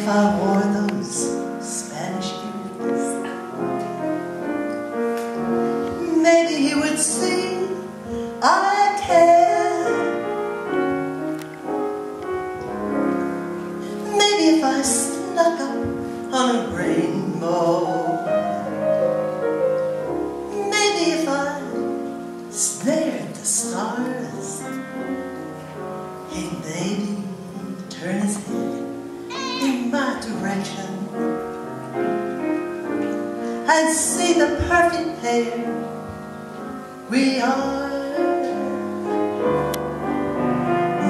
if I wore those Spanish ears, maybe he would see I care. Maybe if I snuck up on a rainbow. Maybe if I snared the stars, he'd maybe turn his head direction and see the perfect pair we are.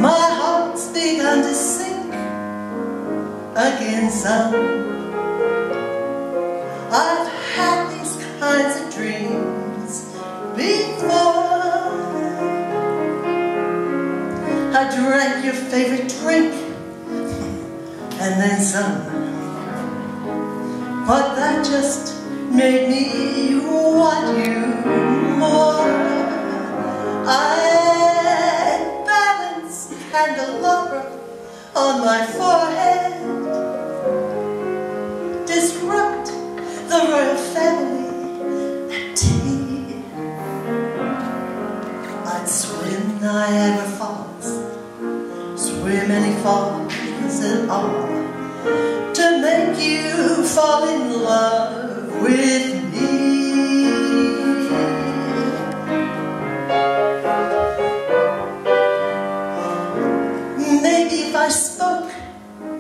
My heart's begun to sink again some. I've had these kinds of dreams before. I drank your favorite drink and then some. But that just made me want you more. I balanced candelabra on my forehead, disrupt the royal family at tea. I'd swim Niagara Falls, swim any falls at all, to make you fall in love with me. Maybe if I spoke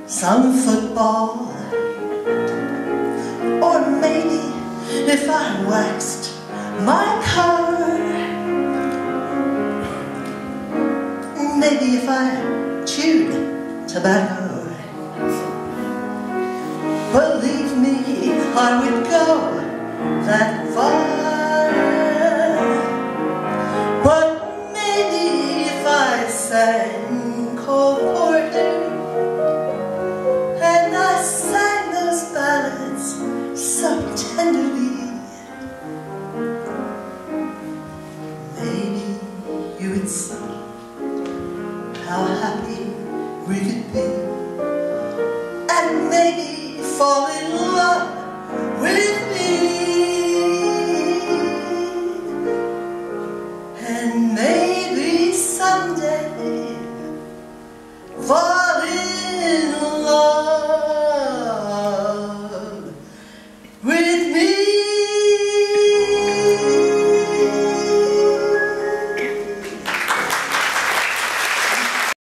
some football, or maybe if I waxed my car, maybe if I chewed tobacco. Believe me, I would go that far. But maybe if I sang Cole Porter and I sang those ballads so tenderly, maybe you would see how happy we could be, lady fall in love.